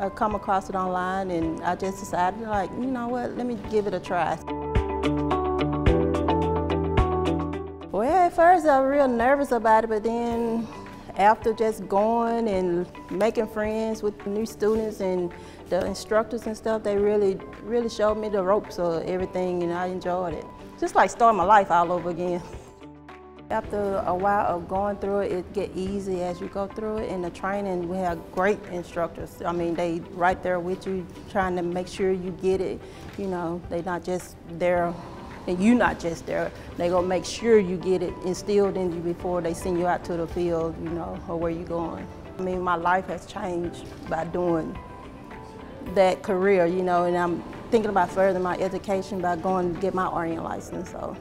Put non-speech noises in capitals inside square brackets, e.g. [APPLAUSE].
Uh, come across it online and I just decided like, you know what, let me give it a try. Well, at first I was real nervous about it, but then after just going and making friends with new students and the instructors and stuff, they really, really showed me the ropes of everything and I enjoyed it. Just like starting my life all over again. [LAUGHS] After a while of going through it, it get easy as you go through it. And the training, we have great instructors. I mean, they right there with you, trying to make sure you get it. You know, they not just there, and you not just there. They gonna make sure you get it instilled in you before they send you out to the field, you know, or where you going. I mean, my life has changed by doing that career, you know, and I'm thinking about furthering my education by going to get my RN license. So.